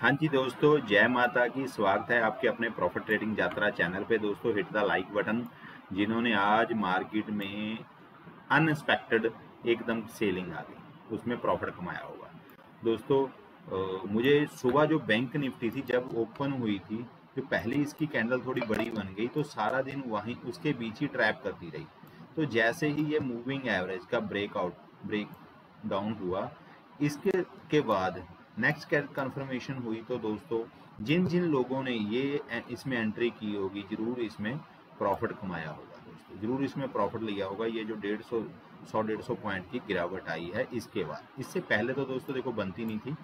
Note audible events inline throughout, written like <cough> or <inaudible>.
हाँ जी दोस्तों, जय माता की। स्वागत है आपके अपने प्रॉफिट ट्रेडिंग यात्रा चैनल पे। दोस्तों हिट द लाइक बटन जिन्होंने आज मार्केट में अनएक्सपेक्टेड एकदम सेलिंग आ गई। उसमें प्रॉफिट कमाया होगा। दोस्तों मुझे सुबह जो बैंक निफ्टी थी, जब ओपन हुई थी, जो पहले इसकी कैंडल थोड़ी बड़ी बन गई तो सारा दिन वहीं उसके बीच ही ट्रैप करती रही। तो जैसे ही ये मूविंग एवरेज का ब्रेकआउट ब्रेक डाउन हुआ, इसके, के बाद नेक्स्ट कन्फर्मेशन हुई तो दोस्तों, जिन जिन लोगों ने ये इसमें एंट्री की होगी, ज़रूर इसमें प्रॉफिट कमाया होगा दोस्तों। ज़रूर इसमें प्रॉफिट लिया होगा। ये जो डेढ़ सौ सौ, डेढ़ सौ पॉइंट की गिरावट आई है, इसके बाद। इससे पहले तो दोस्तों देखो बनती नहीं थी।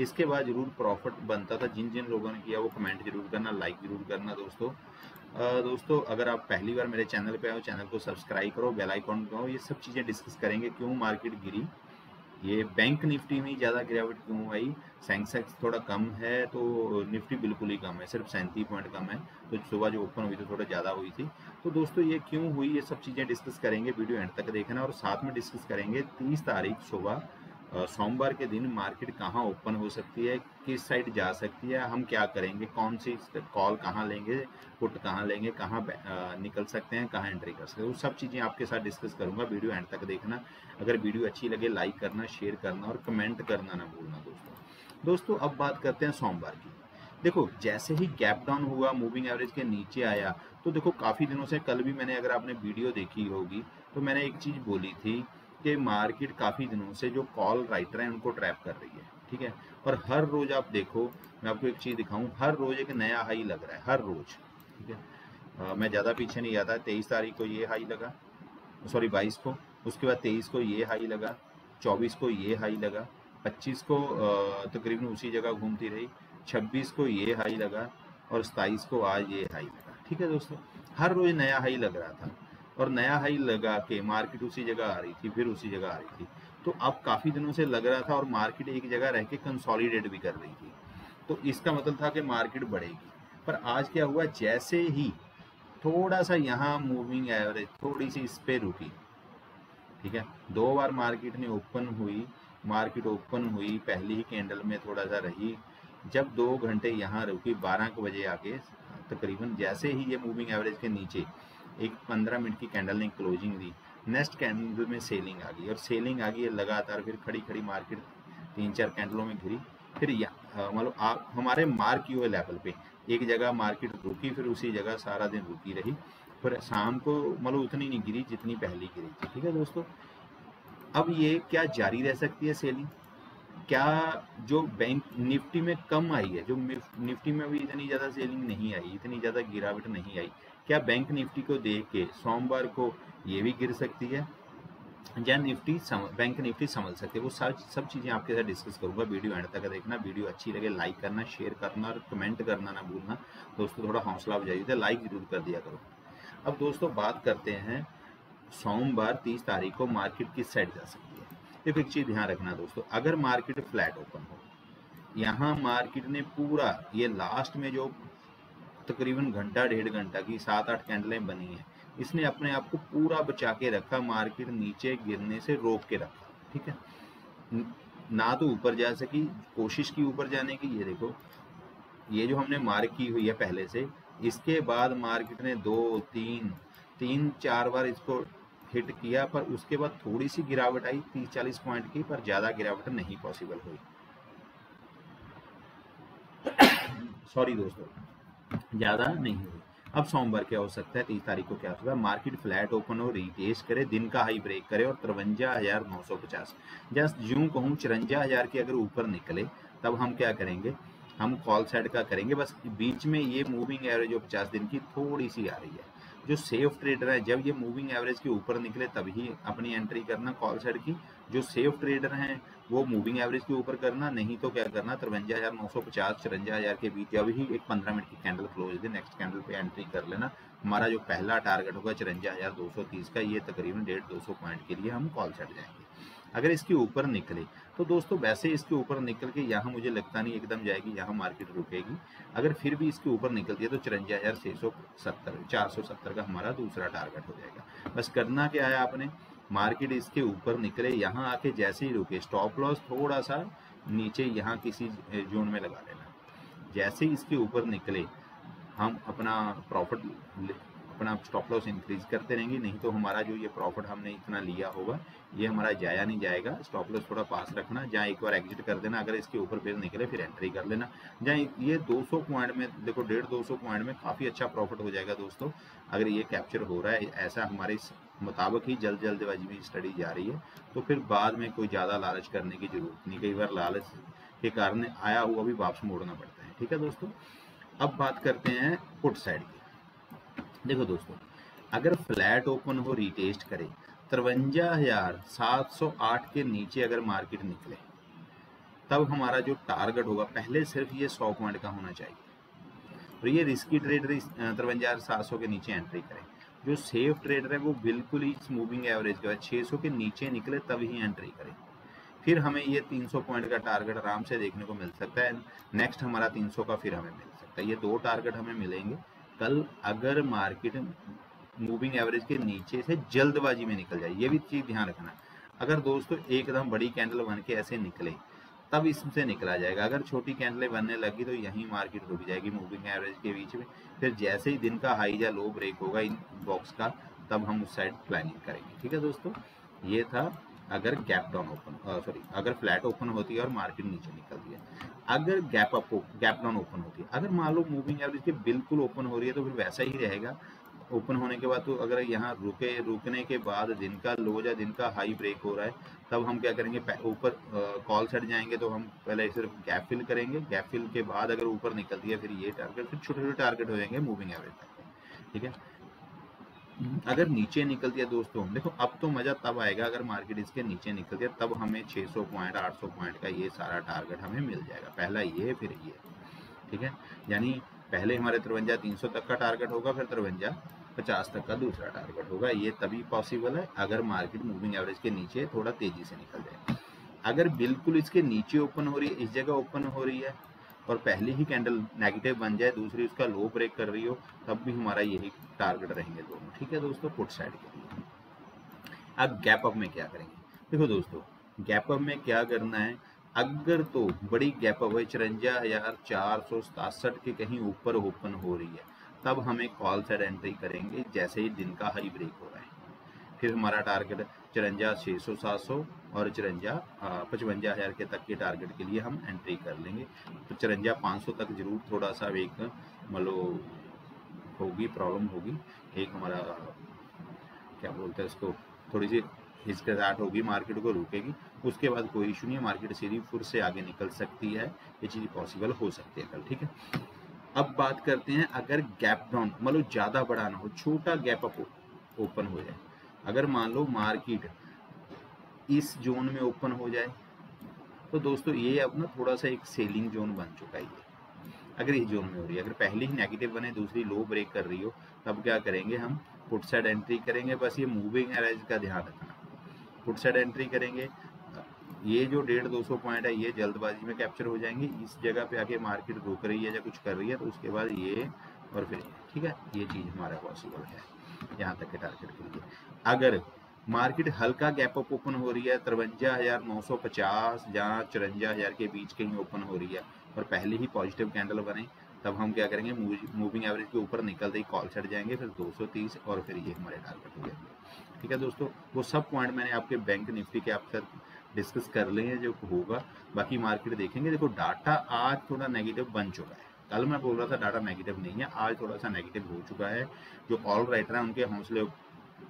इसके बाद ज़रूर प्रॉफिट बनता था। जिन जिन लोगों ने किया, वो कमेंट ज़रूर करना लाइक ज़रूर करना दोस्तों। दोस्तों, अगर आप पहली बार मेरे चैनल पे आओ चैनल को सब्सक्राइब करो बेल आइकॉन करो ये सब चीज़ें डिस्कस करेंगे, क्यों मार्केट गिरी? ये बैंक निफ्टी में ज़्यादा गिरावट क्यों आई? सेंसेक्स थोड़ा कम है तो निफ्टी बिल्कुल ही कम है, सिर्फ़ सैंतीस पॉइंट कम है। तो सुबह जो ओपन हुई तो थोड़ा ज़्यादा हुई थी। तो दोस्तों, ये क्यों हुई? ये सब चीज़ें डिस्कस करेंगे, वीडियो एंड तक देखना और साथ में डिस्कस करेंगे तीस तारीख सुबह। सोमवार के दिन मार्केट कहाँ ओपन हो सकती है, किस साइड जा सकती है, हम क्या करेंगे, कौन सी कॉल कहाँ लेंगे, पुट कहाँ लेंगे, कहाँ निकल सकते हैं, कहाँ एंट्री कर सकते हैं वो सब चीज़ें आपके साथ डिस्कस करूँगा वीडियो एंड तक देखना। अगर वीडियो अच्छी लगे, लाइक करना, शेयर करना और कमेंट करना ना भूलना दोस्तों। दोस्तों, अब बात करते हैं सोमवार की। देखो, जैसे ही गैप डाउन हुआ, मूविंग एवरेज के नीचे आया तो देखो, काफ़ी दिनों से कल भी मैंने, अगर आपने वीडियो देखी होगी तो मैंने एक चीज़ बोली थी कि मार्केट काफ़ी दिनों से जो कॉल राइटर हैं उनको ट्रैप कर रही है ठीक है? और हर रोज आप देखो मैं आपको एक चीज़ दिखाऊँ हर रोज एक नया हाई लग रहा है हर रोज ठीक है? आ, मैं ज़्यादा पीछे नहीं जाता तेईस तारीख को ये हाई लगा सॉरी बाईस को उसके बाद तेईस को ये हाई लगा चौबीस को ये हाई लगा पच्चीस को तकरीबन उसी जगह घूमती रही छब्बीस को ये हाई लगा और सताईस को आज ये हाई लगा ठीक है दोस्तों? हर रोज नया हाई लग रहा था। और नया हाई लगा के मार्केट उसी जगह आ रही थी, फिर उसी जगह आ रही थी। तो अब काफ़ी दिनों से लग रहा था और मार्केट एक जगह रह के कंसोलिडेट भी कर रही थी। तो इसका मतलब था कि मार्केट बढ़ेगी। पर आज क्या हुआ, जैसे ही थोड़ा सा यहाँ मूविंग एवरेज थोड़ी सी इस पे रुकी, ठीक है? दो बार मार्केट ने ओपन हुई, मार्केट ओपन हुई, पहली ही कैंडल में थोड़ा सा रही। जब दो घंटे यहाँ रुकी, बारह बजे आके तकरीबन जैसे ही ये मूविंग एवरेज के नीचे एक पंद्रह मिनट की कैंडल ने क्लोजिंग दी। नेक्स्ट कैंडल में सेलिंग आ गई और सेलिंग आ गई लगातार, फिर खड़ी खड़ी मार्केट तीन चार कैंडलों में घिरी। फिर मतलब आप, हमारे मार्क हुए लेवल पे एक जगह मार्केट रुकी, फिर उसी जगह सारा दिन रुकी रही। फिर शाम को मतलब उतनी नहीं गिरी जितनी पहली गिरी थी। ठीक है दोस्तों? अब ये क्या जारी रह सकती है सेलिंग क्या जो बैंक निफ्टी में कम आई है जो निफ्टी में भी इतनी ज़्यादा सेलिंग नहीं आई इतनी ज़्यादा गिरावट नहीं आई क्या बैंक निफ्टी को देख के सोमवार को ये भी गिर सकती है? या निफ्टी सम, बैंक निफ्टी संभल सकती है वो सब सब चीज़ें आपके साथ डिस्कस करूँगा वीडियो एंड तक देखना वीडियो अच्छी लगे लाइक करना शेयर करना और कमेंट करना ना भूलना दोस्तों थोड़ा हौसला बजाइए थे लाइक ज़रूर कर दिया करो। अब दोस्तों बात करते हैं सोमवार तीस तारीख को मार्केट किस साइड जा सकती है? देखो एक चीज़ ध्यान रखना दोस्तों, अगर मार्केट फ्लैट ओपन हो, यहाँ मार्केट ने पूरा, ये लास्ट में जो तकरीबन घंटा, डेढ़ घंटा की सात आठ कैंडलें बनी हैं, इसने अपने आप को पूरा बचा के रखा, मार्केट नीचे गिरने से रोक के रखा, ठीक है? ना तो ऊपर जा सकी, कोशिश की ऊपर जाने की, ये देखो, ये जो हमने मार्क की हुई है पहले से, इसके बाद मार्केट ने दो, तीन तीन, चार बार इसको हिट किया, पर उसके बाद थोड़ी सी गिरावट आई तीस चालीस पॉइंट की, पर ज़्यादा गिरावट नहीं पॉसिबल हुई। सॉरी दोस्तों, ज़्यादा नहीं हुई। अब सोमवार क्या हो सकता है, तीस तारीख को क्या हो सकता है? मार्केट फ्लैट ओपन हो रिटेस्ट करे, दिन का हाई ब्रेक करे, और तिरवंजा हज़ार नौ सौ पचास। जस्ट यूँ कहूँ, चुरंजा हज़ार के अगर ऊपर निकले, तब हम क्या करेंगे? हम कॉल साइड का करेंगे। बस बीच में ये मूविंग एवरेज जो पचास दिन की थोड़ी सी आ रही है। जो सेफ़ ट्रेडर है, जब ये मूविंग एवरेज के ऊपर निकले, तभी अपनी एंट्री करना कॉल साइड की। जो सेफ़ ट्रेडर हैं, वो मूविंग एवरेज के ऊपर करना, नहीं तो क्या करना तिरवंजा हज़ार नौ सौ पचास चौरंजा हज़ार के बीच, अभी ही एक पंद्रह मिनट की कैंडल क्लोज दे नेक्स्ट कैंडल पे एंट्री कर लेना। हमारा जो पहला टारगेट होगा चौरंजा हज़ार दो सौ तीस का, ये तकरीबन डेढ़ दो सौ पॉइंट के लिए हम कॉल सेट जाएँगे। अगर इसके ऊपर निकले तो दोस्तों वैसे इसके ऊपर निकल के यहाँ मुझे लगता नहीं एकदम जाएगी, यहाँ मार्केट रुकेगी। अगर फिर भी इसके ऊपर निकलती है तो चौरंजा हज़ार छः सौ सत्तर, चार सौ सत्तर का हमारा दूसरा टारगेट हो जाएगा। बस करना क्या है आपने? मार्केट इसके ऊपर निकले, यहाँ आके जैसे ही रुके स्टॉप लॉस थोड़ा सा नीचे यहाँ किसी जोन में लगा लेना। जैसे इसके ऊपर निकले, हम अपना प्रॉफिट अपना स्टॉप लॉस इंक्रीज करते रहेंगे। नहीं तो हमारा जो ये प्रॉफिट हमने इतना लिया होगा, ये हमारा जाया नहीं जाएगा। स्टॉप लॉस थोड़ा पास रखना, जहाँ एक बार एग्जिट कर देना, अगर इसके ऊपर फिर निकले, फिर एंट्री कर लेना। जहाँ ये 200 पॉइंट में, देखो डेढ़ दो सौ पॉइंट में काफ़ी अच्छा प्रॉफिट हो जाएगा दोस्तों, अगर ये कैप्चर हो रहा है। ऐसा हमारे मुताबिक ही जल्द जल्दबाजी में स्टडी जा रही है। तो फिर बाद में कोई ज़्यादा लालच करने की ज़रूरत नहीं। कई बार लालच के कारण आया हुआ भी वापस मोड़ना पड़ता है। ठीक है दोस्तों? अब बात करते हैं पुट साइड की। देखो दोस्तों, अगर फ्लैट ओपन हो, रिटेस्ट करे तिरवंजा हज़ार सात सौ आठ के नीचे अगर मार्केट निकले, तब हमारा जो टारगेट होगा, पहले सिर्फ़ ये सौ पॉइंट का होना चाहिए। और ये रिस्की ट्रेडर तिरवंजा हज़ार सात सौ के नीचे एंट्री करें। जो सेफ़ ट्रेडर है, वो बिल्कुल ही मूविंग एवरेज के बाद छः सौ के नीचे निकले ही एंट्री करें। फिर हमें ये 300 पॉइंट का टारगेट आराम से देखने को मिल सकता है। नेक्स्ट हमारा 300 का फिर हमें मिल सकता है। ये दो टारगेट हमें मिलेंगे। कल अगर मार्केट मूविंग एवरेज के नीचे से जल्दबाजी में निकल जाए, ये भी चीज़ ध्यान रखना। अगर दोस्तों एकदम बड़ी कैंडल बन के ऐसे निकले, तब इससे निकला जाएगा। अगर छोटी कैंडलें बनने लगी तो यहीं मार्केट रुक जाएगी मूविंग एवरेज के बीच में। फिर जैसे ही दिन का हाई या लो ब्रेक होगा इन बॉक्स का, तब हम उस साइड प्लानिंग करेंगे। ठीक है दोस्तों? ये था अगर गैप डाउन ओपन सॉरी, अगर फ्लैट ओपन होती है और मार्केट नीचे निकलती है अगर gap up gap down open होती है। अगर मान लो मूविंग एवरेज के बिल्कुल ओपन हो रही है तो फिर वैसा ही रहेगा। ओपन होने के बाद तो अगर यहाँ रुके, रुकने के बाद दिन का लो या दिन का हाई ब्रेक हो रहा है, तब हम क्या करेंगे? ऊपर कॉल सेट जाएँगे तो हम पहले सिर्फ़ गैप फिल करेंगे। गैप फिल के बाद अगर ऊपर निकलती है, फिर ये टारगेट फिर छोटे छोटे टारगेट हो जाएँगे मूविंग एवरेज तक ठीक है? अगर नीचे निकल दिया दोस्तों, देखो अब तो मज़ा तब आएगा अगर मार्केट इसके नीचे निकल है, तब हमें 600 पॉइंट 800 पॉइंट का ये सारा टारगेट हमें मिल जाएगा। पहला ये, फिर ये, ठीक है? यानी पहले हमारे तिरवंजा 300 तक का टारगेट होगा, फिर तिरवंजा 50 तक का दूसरा टारगेट होगा। ये तभी पॉसिबल है अगर मार्केट मूविंग एवरेज के नीचे थोड़ा तेज़ी से निकल जाए। अगर बिल्कुल इसके नीचे ओपन हो रही है, इस जगह ओपन हो रही है और पहली ही कैंडल नेगेटिव बन जाए, दूसरी उसका लो ब्रेक कर रही हो, तब भी हमारा यही टारगेट रहेंगे दोनों। ठीक है दोस्तों? पुट साइड के लिए। अब गैप अप में क्या करेंगे? देखो दोस्तों गैप अप में क्या करना है? अगर तो बड़ी गैप अप है, चौरंजा हज़ार चार सौ सतासठ के कहीं ऊपर ओपन हो रही है, तब हमें कॉल साइड एंट्री करेंगे, जैसे ही दिन का हाई ब्रेक हो रहा है। फिर हमारा टारगेट चौरंजा छः सौ सात सौ और चौरंजा पचवंजा हज़ार के तक के टारगेट के लिए हम एंट्री कर लेंगे। तो चौरंजा पाँच सौ तक ज़रूर थोड़ा सा एक मतलब होगी प्रॉब्लम होगी। एक हमारा क्या बोलते हैं उसको, थोड़ी सी हिचकिचाहट होगी मार्केट को रुकेगी। उसके बाद कोई इशू नहीं है मार्केट सीधी फुर से आगे निकल सकती है। ये चीज़ पॉसिबल हो सकती है कल, ठीक है? अब बात करते हैं, अगर गैप डाउन मतलब ज़्यादा बड़ा ना हो, छोटा गैप अप ओपन हो जाए। अगर मान लो मार्केट इस जोन में ओपन हो जाए। तो दोस्तों, ये अब ना थोड़ा सा एक सेलिंग जोन बन चुका है अगर इस जोन में हो रही है, अगर पहले ही नेगेटिव बने, दूसरी लो ब्रेक कर रही हो, तब क्या करेंगे हम? पुट साइड एंट्री करेंगे, बस ये मूविंग एवरेज का ध्यान रखना। पुट साइड एंट्री करेंगे। ये जो डेढ़ दो सौ पॉइंट है, ये जल्दबाजी में कैप्चर हो जाएँगे। इस जगह पे आके मार्केट रुक रही है या कुछ कर रही है तो उसके बाद ये और फिर, ठीक है? ये चीज़ हमारा पॉसिबल है। यहाँ तक के टारगेट के लिए। अगर मार्केट हल्का गैप अप ओपन हो रही है, तिरवंजा हज़ार नौ सौ पचास या चौरंजा हज़ार के बीच कहीं ओपन हो रही है, और पहले ही पॉजिटिव कैंडल बने, तब हम क्या करेंगे मूविंग एवरेज के ऊपर निकलते ही कॉल चढ़ जाएँगे, फिर 230 और फिर ये हमारे टारगेट हो जाएँगे ठीक है दोस्तों, वो सब पॉइंट मैंने आपके बैंक निफ्टी के आपके डिस्कस कर लिए हैं, जो होगा, बाकी मार्केट देखेंगे। देखो डाटा आज थोड़ा नेगेटिव बन चुका है। कल मैं बोल रहा था डाटा नेगेटिव नहीं है, आज थोड़ा सा नेगेटिव हो चुका है। जो ऑल राइटर है, उनके हौसले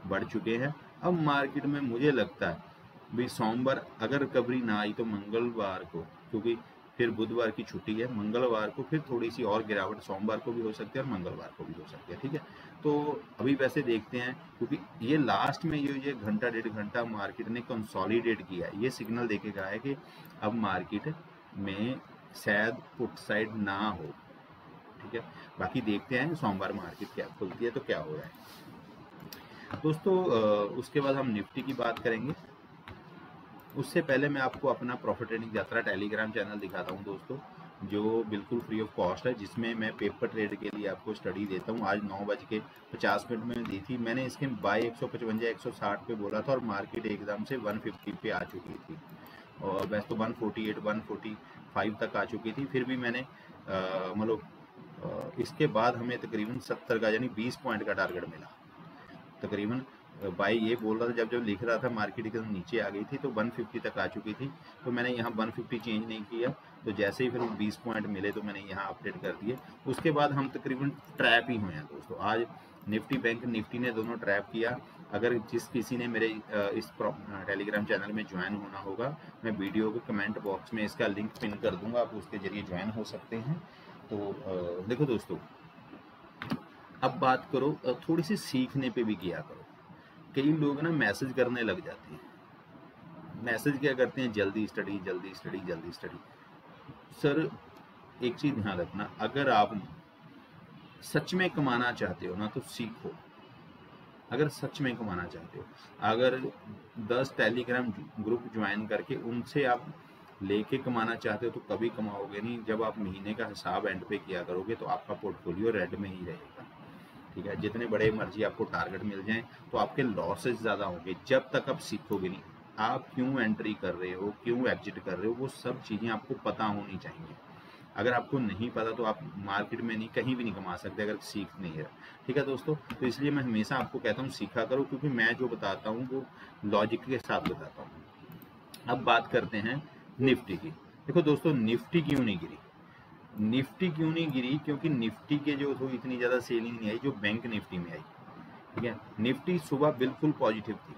बढ़ चुके हैं अब मार्केट में मुझे लगता है, भाई सोमवार अगर रिकवरी ना आई तो मंगलवार को, क्योंकि फिर बुधवार की छुट्टी है, मंगलवार को फिर थोड़ी सी और गिरावट सोमवार को भी हो सकती है और मंगलवार को भी हो सकती है, ठीक है? तो अभी वैसे देखते हैं, क्योंकि ये लास्ट में ये ये घंटा, डेढ़ घंटा मार्केट ने कंसोलिडेट किया है। ये सिग्नल देके कहा है कि अब मार्केट में शायद पुट साइड ना हो, ठीक है? बाकी देखते हैं सोमवार मार्केट क्या खुलती है तो क्या हो रहा है। दोस्तों उसके बाद हम निफ्टी की बात करेंगे। उससे पहले मैं आपको अपना प्रॉफिट ट्रेडिंग यात्रा टेलीग्राम चैनल दिखाता हूँ दोस्तों, जो बिल्कुल फ्री ऑफ़ कॉस्ट है, जिसमें मैं पेपर ट्रेड के लिए आपको स्टडी देता हूँ। आज नौ बज के पचास मिनट में दी थी। मैंने इसके बाई एक सौ पचवंजा, एक सौ साठ पे बोला था और मार्केट एकदम से वन फिफ्टी पे आ चुकी थी। और वैसे तो one forty eight one forty five तक आ चुकी थी। फिर भी मैंने मतलब इसके बाद हमें तकरीबन सत्तर का, यानी बीस पॉइंट का टारगेट मिला। तकरीबन भाई ये बोल रहा था, जब जब लिख रहा था मार्केट एकदम नीचे आ गई थी तो 150 तक आ चुकी थी। तो मैंने यहाँ 150 चेंज नहीं किया। तो जैसे ही फिर वो 20 पॉइंट मिले तो मैंने यहाँ अपडेट कर दिए। उसके बाद हम तकरीबन ट्रैप ही हुए हैं दोस्तों। आज निफ्टी बैंक, निफ्टी ने दोनों ट्रैप किया। अगर जिस किसी ने मेरे इस टेलीग्राम चैनल में ज्वाइन होना होगा, मैं वीडियो के कमेंट बॉक्स में इसका लिंक पिन कर दूँगा, आप उसके ज़रिए ज्वाइन हो सकते हैं। तो देखो दोस्तों अब बात करो थोड़ी सी सीखने पे भी किया करो। कई लोग ना मैसेज करने लग जाते हैं। मैसेज क्या करते हैं? जल्दी स्टडी जल्दी स्टडी जल्दी स्टडी। सर, एक चीज़ ध्यान रखना, अगर आप सच में कमाना चाहते हो ना तो सीखो। अगर सच में कमाना चाहते हो, अगर दस टेलीग्राम ग्रुप ज्वाइन करके उनसे आप लेके कमाना चाहते हो तो कभी कमाओगे नहीं। जब आप महीने का हिसाब एंड पे किया करोगे तो आपका पोर्टफोलियो रेड में ही रहेगा। ठीक है? जितने बड़े मर्ज़ी आपको टारगेट मिल जाए तो आपके लॉसेस ज़्यादा होंगे। जब तक आप सीखोगे नहीं, आप क्यों एंट्री कर रहे हो, क्यों एग्जिट कर रहे हो, वो सब चीज़ें आपको पता होनी चाहिए। अगर आपको नहीं पता तो आप मार्केट में नहीं, कहीं भी नहीं कमा सकते, अगर सीख नहीं है। ठीक है दोस्तों? तो इसलिए मैं हमेशा आपको कहता हूँ, सीखा करो, क्योंकि मैं जो बताता हूँ, वो लॉजिक के साथ बताता हूँ। अब बात करते हैं निफ्टी की। देखो दोस्तों, निफ्टी क्यों नहीं गिरी? निफ्टी क्यों नहीं गिरी? क्योंकि निफ्टी के जो तो इतनी ज़्यादा सेलिंग नहीं आई, जो बैंक निफ्टी में आई। ठीक है? निफ्टी सुबह बिल्कुल पॉजिटिव थी।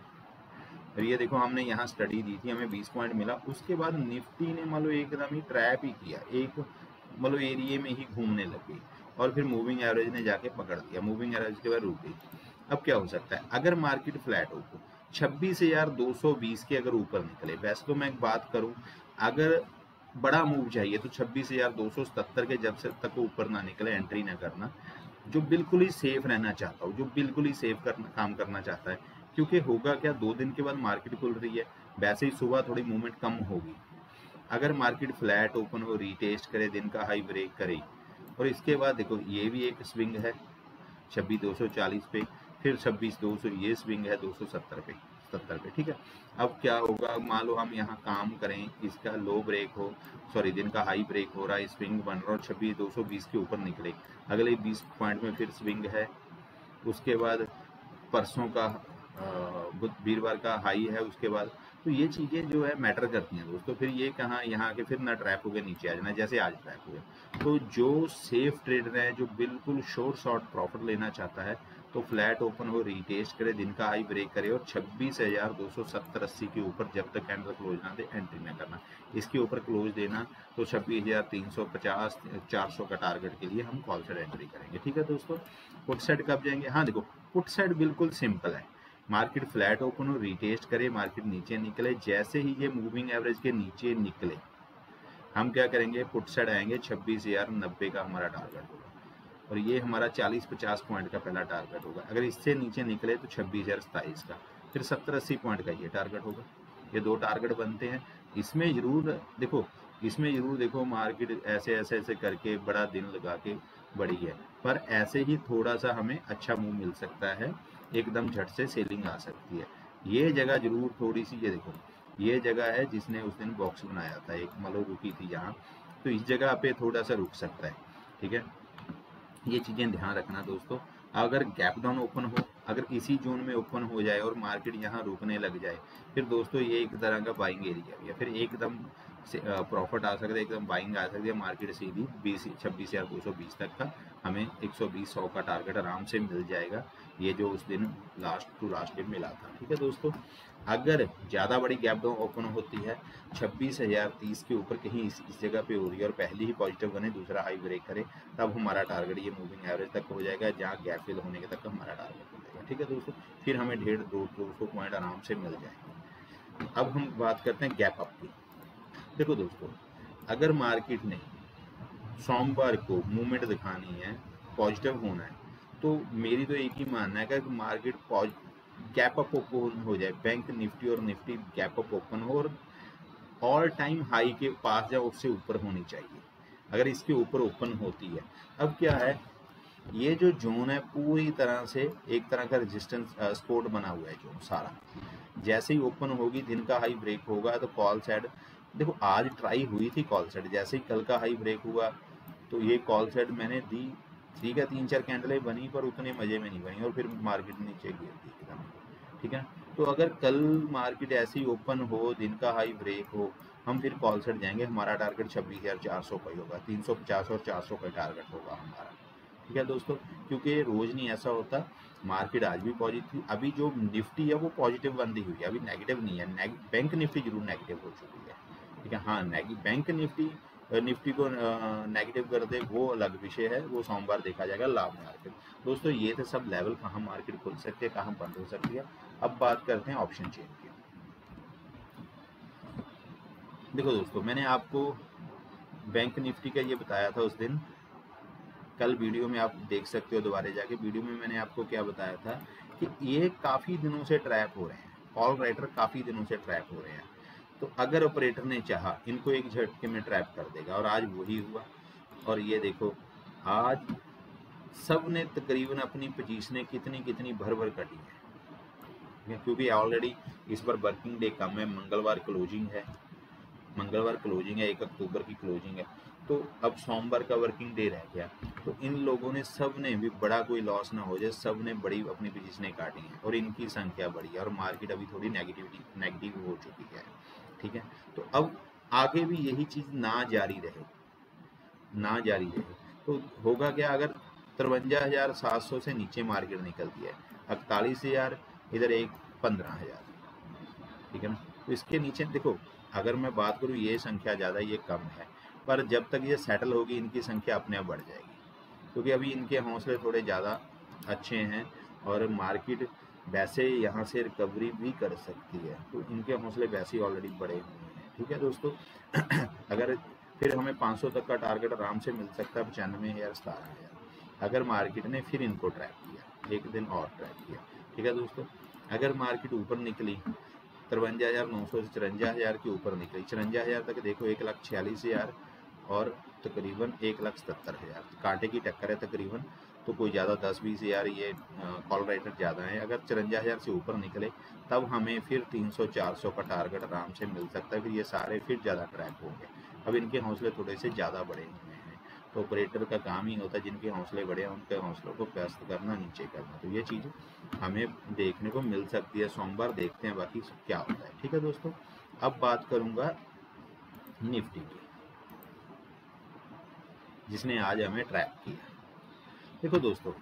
और ये देखो, हमने यहाँ स्टडी दी थी, हमें 20 पॉइंट मिला। उसके बाद निफ्टी ने मान लो एकदम ही ट्रैप ही किया। एक मतलब एरिए में ही घूमने लग गई। और फिर मूविंग एवरेज ने जाके पकड़ दिया मूविंग एवरेज के बाद रुक गई। अब क्या हो सकता है? अगर मार्केट फ्लैट हो तो छब्बीस हज़ार दो सौ बीस के अगर ऊपर निकले, वैसे तो मैं एक बात करूँ, अगर बड़ा मूव चाहिए तो छब्बीस हज़ार दो सौ सत्तर के जब से तक ऊपर ना निकले एंट्री ना करना, जो बिल्कुल ही सेफ़ रहना चाहता हूँ, जो बिल्कुल ही सेफ़ करना काम करना चाहता है, क्योंकि होगा क्या, दो दिन के बाद मार्केट खुल रही है, वैसे ही सुबह थोड़ी मूवमेंट कम होगी। अगर मार्केट फ्लैट ओपन हो रीटेस्ट करे, दिन का हाई ब्रेक करे, और इसके बाद देखो, ये भी एक स्विंग है, छब्बीस दो सौ चालीस पे, फिर छब्बीस दो सौ, ये स्विंग है दो सौ सत्तर पे। सत्तर पे, ठीक है? अब क्या होगा? मान लो हम यहाँ काम करें, इसका लो ब्रेक हो, सॉरी, दिन का हाई ब्रेक हो रहा है, स्विंग बन रहा है छब्बीस, दो सौ बीस के ऊपर निकले। अगले बीस पॉइंट में फिर स्विंग है, उसके बाद परसों का वीरवार का हाई है, उसके बाद तो ये चीज़ें जो है मैटर करती हैं दोस्तों। फिर ये कहाँ, यहाँ के फिर ना ट्रैप हो गए नीचे आ जाना, जैसे आज ट्रैप हुए। तो जो सेफ़ ट्रेडर है, जो बिल्कुल शॉर्ट शॉर्ट प्रॉफिट लेना चाहता है तो फ्लैट ओपन हो, रीटेस्ट करे, दिन का हाई ब्रेक करे और छब्बीस हज़ार दो सौ सत्तर अस्सी के ऊपर जब तक कैंडल क्लोज ना दे, एंट्री ना करना। इसके ऊपर क्लोज देना तो छब्बीस हज़ार तीन सौ पचास, चार सौ का टारगेट के लिए हम कॉल साइड एंट्री करेंगे। ठीक है दोस्तों? पुट साइड कब जाएँगे? हाँ देखो पुट साइड बिल्कुल सिंपल है। मार्केट फ्लैट ओपन हो, रिटेस्ट करे, मार्केट नीचे निकले, जैसे ही ये मूविंग एवरेज के नीचे निकले, हम क्या करेंगे? पुट साइड आएँगे, छब्बीस हज़ार नब्बे का हमारा टारगेट होगा। और ये हमारा चालीस पचास पॉइंट का पहला टारगेट होगा। अगर इससे नीचे निकले तो छब्बीस हज़ार सताईस का, फिर सत्तर अस्सी पॉइंट का ये टारगेट होगा। ये दो टारगेट बनते हैं। इसमें ज़रूर, देखो, इसमें ज़रूर देखो मार्केट ऐसे ऐसे ऐसे करके बड़ा दिन लगा के बढ़ी है। पर ऐसे ही थोड़ा सा हमें अच्छा मूव मिल सकता है। एकदम झट से सेलिंग आ सकती है। ये जगह ज़रूर थोड़ी सी ये देखो, ये जगह है जिसने उस दिन बॉक्स बनाया था। एक मलो रुकी थी यहाँ। तो इस जगह पे थोड़ा सा रुक सकता है। ठीक है? ये चीज़ें ध्यान रखना दोस्तों। अगर गैप डाउन ओपन हो, अगर इसी जोन में ओपन हो जाए और मार्केट यहाँ रुकने लग जाए, फिर दोस्तों ये एक तरह का बाइंग एरिया या फिर एकदम प्रॉफिट आ सकता है एकदम बाइंग आ सकती है मार्केट सीधी बीस छब्बीस हज़ार दो सौ बीस तक का। हमें एक सौ बीस सौ का टारगेट आराम से मिल जाएगा। ये जो उस दिन लास्ट टू लास्ट डे मिला था ठीक है दोस्तों? अगर ज़्यादा बड़ी गैप डाउन ओपन होती है छब्बीस हज़ार तीस के ऊपर कहीं इस, इस जगह पे हो रही है और पहले ही पॉजिटिव बने दूसरा हाई ब्रेक करे तब हमारा टारगेट ये मूविंग एवरेज तक हो जाएगा जहाँ गैप फिल होने के तक हमारा टारगेट हो जाएगा ठीक है दोस्तों? फिर हमें डेढ़ दो दो सौ पॉइंट आराम से मिल जाएँगे। अब हम बात करते हैं गैप अप की। देखो दोस्तों, अगर मार्केट ने सोमवार को मूवमेंट दिखानी है, पॉजिटिव होना है तो मेरी तो एक ही मानना है कि मार्केट गैप अप ओपन हो जाए, बैंक निफ्टी और निफ्टी गैप अप ओपन हो और ऑल टाइम हाई के पास या उससे ऊपर होनी चाहिए। अगर इसके ऊपर ओपन होती है, अब क्या है, ये जो जोन है पूरी तरह से एक तरह का रेजिस्टेंस स्पोर्ट बना हुआ है जोन सारा। जैसे ही ओपन होगी, दिन का हाई ब्रेक होगा तो कॉल साइड देखो, आज ट्राई हुई थी कॉल सेट जैसे ही कल का हाई ब्रेक हुआ तो ये कॉल सेट मैंने दी ठीक है तीन चार कैंडलें बनी, पर उतने मज़े में नहीं बनी, और फिर मार्केट नीचे गिर दी एकदम। ठीक है? तो अगर कल मार्केट ऐसी ओपन हो, दिन का हाई ब्रेक हो, हम फिर कॉल सेट जाएँगे, हमारा टारगेट छब्बीस हज़ार चार सौ का ही होगा, तीन सौ पचास और चार सौ का टारगेट होगा हमारा। ठीक है दोस्तों? क्योंकि रोज़ नहीं ऐसा होता मार्केट आज भी पॉजिटिव अभी जो निफ्टी है, वो पॉजिटिव बनती हुई है, अभी नेगेटिव नहीं है बैंक निफ्टी ज़रूर नेगेटिव हो चुकी है। ठीक है हाँ बैंक निफ्टी निफ्टी को नेगेटिव कर दे, वो अलग विषय है, वो सोमवार देखा जाएगा लाभ मार्केट दोस्तों, ये थे सब लेवल कहाँ मार्केट खुल सकती है, कहाँ बंद हो सकती है। अब बात करते हैं ऑप्शन चेन की। देखो दोस्तों, मैंने आपको बैंक निफ्टी का ये बताया था उस दिन। कल वीडियो में आप देख सकते हो दोबारा जाके। वीडियो में मैंने आपको क्या बताया था कि ये काफ़ी दिनों से ट्रैप हो रहे हैं। कॉल राइटर काफ़ी दिनों से ट्रैप हो रहे हैं। तो अगर ऑपरेटर ने चाहा, इनको एक झटके में ट्रैप कर देगा और आज वही हुआ। और ये देखो, आज सबने तकरीबन अपनी पोजीशनें कितनी कितनी भर भर कटी है। क्योंकि ऑलरेडी इस बार वर्किंग डे कम है, मंगलवार क्लोजिंग है। मंगलवार क्लोजिंग है, एक अक्टूबर की क्लोजिंग है। तो अब सोमवार का वर्किंग डे रह गया। तो इन लोगों ने, सबने भी बड़ा कोई लॉस ना हो जाए, सबने बड़ी अपनी पोजिशनें काटी हैं और इनकी संख्या बढ़ी है और मार्केट अभी थोड़ी नेगेटिविटी नेगेटिव हो चुकी है। ठीक है? तो अब आगे भी यही चीज़ ना जारी रहे, ना जारी रहे तो होगा क्या अगर तिरवंजा हज़ार सात सौ से नीचे मार्केट निकलती है, अड़तालीस हज़ार, इधर एक पंद्रह हज़ार, ठीक है ना? तो इसके नीचे देखो, अगर मैं बात करूँ, ये संख्या ज़्यादा, ये कम है, पर जब तक ये सेटल होगी, इनकी संख्या अपने आप बढ़ जाएगी, क्योंकि अभी इनके हौसले थोड़े ज़्यादा अच्छे हैं और मार्केट वैसे यहाँ से रिकवरी भी कर सकती है। तो इनके हौसले वैसे ही ऑलरेडी बड़े हुए हैं। ठीक है दोस्तों? <clears throat> अगर फिर हमें 500 तक का टारगेट आराम से मिल सकता है पचानवे हज़ार सतारह हज़ार अगर मार्केट ने फिर इनको ट्रैक किया, एक दिन और ट्रैक किया। ठीक है दोस्तों? अगर मार्केट ऊपर निकली तिरवंजा हज़ार नौ सौ से चौरंजा हज़ार के ऊपर निकली चौरंजा हज़ार तक देखो एक लाख छियालीस हज़ार और तकरीबन एक लाख सतर हज़ार। कांटे की टक्कर है तकरीबन। तो कोई ज़्यादा दस बीस हज़ार ये कॉल राइटर ज़्यादा है। अगर चौरंजा हज़ार से ऊपर निकले, तब हमें फिर तीन सौ, चार सौ का टारगेट आराम से मिल सकता है। फिर ये सारे फिर ज़्यादा ट्रैक होंगे। अब इनके हौसले थोड़े से ज़्यादा बड़े हुए हैं। तो ऑपरेटर का काम ही होता है जिनके हौसले बड़े हैं, उनके हौसलों को व्यस्त करना, नीचे करना। तो ये चीज़ हमें देखने को मिल सकती है। सोमवार देखते हैं बाकी क्या होता है। ठीक है दोस्तों, अब बात करूँगा निफ्टी की, जिसने आज हमें ट्रैक किया। देखो दोस्तों,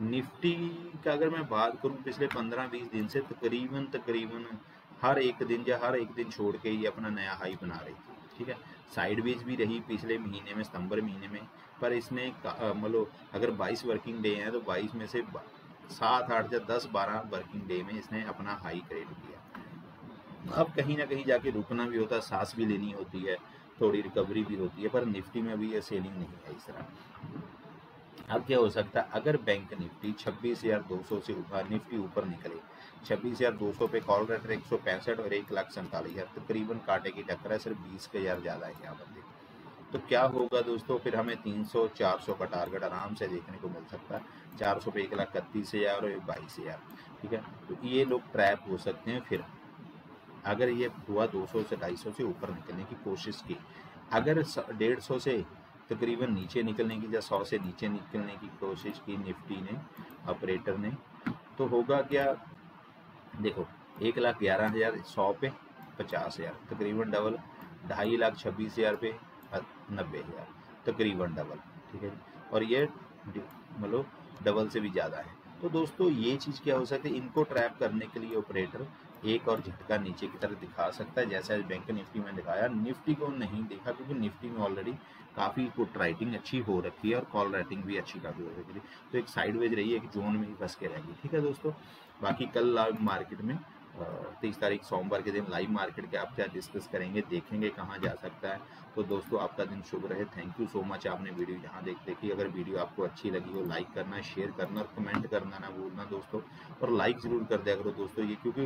निफ्टी का अगर मैं बात करूँ पिछले पंद्रह बीस दिन से तकरीबन तकरीबन हर एक दिन या हर एक दिन छोड़ के ये अपना नया हाई बना रही थी, ठीक है? साइडवेज भी रही पिछले महीने में, सितंबर महीने में, पर इसने मतलब अगर 22 वर्किंग डे हैं तो 22 में से सात, आठ या दस, बारह वर्किंग डे में इसने अपना हाई क्रिएट किया। अब कहीं ना कहीं जाके रुकना भी होता है सांस भी लेनी होती है, थोड़ी रिकवरी भी होती है, पर निफ्टी में अभी ये सेलिंग नहीं है इस तरह। अब क्या हो सकता है? अगर बैंक निफ्टी छब्बीस हज़ार दो सौ से ऊपर निफ्टी ऊपर निकले, छब्बीस हज़ार दो सौ पे कॉल रेटर एक सौ पैंसठ और एक लाख सैंतालीस हज़ार, तकरीबन कांटे की टक्कर है, सिर्फ़ बीस का हज़ार ज़्यादा है यहाँ पर तो क्या होगा दोस्तों? फिर हमें तीन सौ, चार सौ का टारगेट आराम से देखने को मिल सकता है। चार सौ पे एक लाख इकतीस हज़ार और बाईस हज़ार, ठीक है? तो ये लोग ट्रैप हो सकते हैं फिर। अगर ये हुआ 200 से 250 से ऊपर निकलने की कोशिश की, अगर डेढ़ सौ से तकरीबन नीचे निकलने की या सौ से नीचे निकलने की कोशिश की निफ्टी ने ऑपरेटर ने। तो होगा क्या? देखो, एक लाख ग्यारह हज़ार सौ पे पचास हज़ार, तकरीबन डबल ढाई लाख छब्बीस हज़ार पे नब्बे हज़ार, तकरीबन डबल ठीक है? और ये मतलब डबल से भी ज़्यादा है। तो दोस्तों, ये चीज़ क्या हो सकती है? इनको ट्रैप करने के लिए ऑपरेटर एक और झटका नीचे की तरफ़ दिखा सकता है। जैसा बैंक निफ्टी में दिखाया निफ्टी को नहीं देखा क्योंकि निफ्टी में ऑलरेडी काफ़ी पुट राइटिंग अच्छी हो रखी है और कॉल राइटिंग भी अच्छी काफ़ी हो रखी है। तो एक साइड वेज रही है एक जोन में ही फंस के रहेगी। ठीक है दोस्तों? बाकी कल लाइव मार्केट में तेईस तारीख सोमवार के दिन लाइव मार्केट के आप क्या डिस्कस करेंगे, देखेंगे कहाँ जा सकता है। तो दोस्तों, आपका दिन शुभ रहे। थैंक यू सो मच आपने वीडियो यहाँ देख देखी। अगर वीडियो आपको अच्छी लगी हो लाइक करना शेयर करना और कमेंट करना ना भूलना दोस्तों। और लाइक ज़रूर कर दिया करो दोस्तों ये, क्योंकि